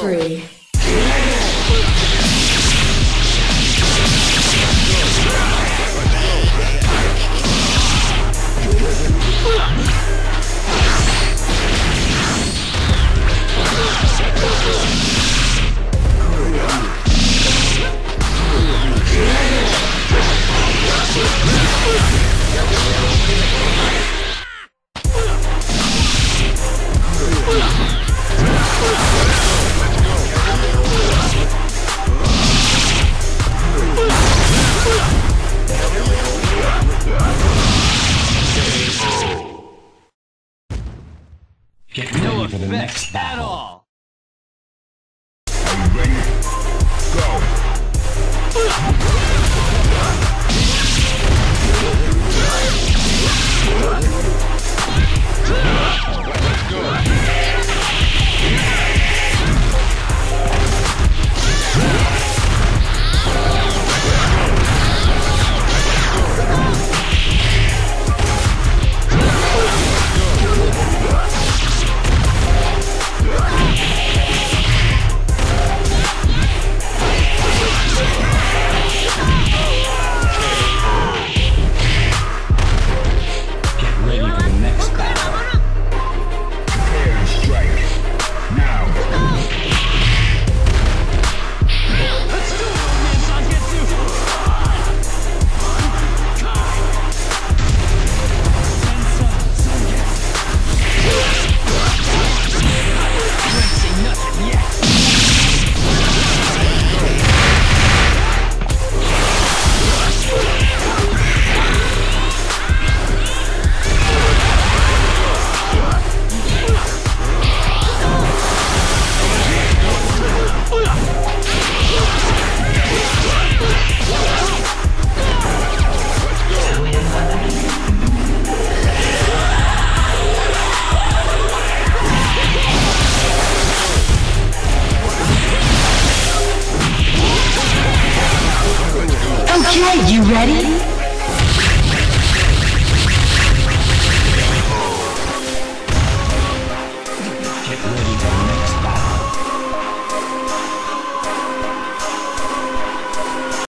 free. Get ready no for the next battle. At all. Are you ready? Get ready